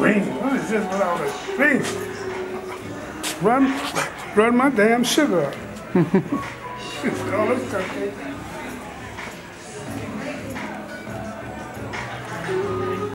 screaming. What is this with all this screaming? Run, run my damn sugar up. all this stuff.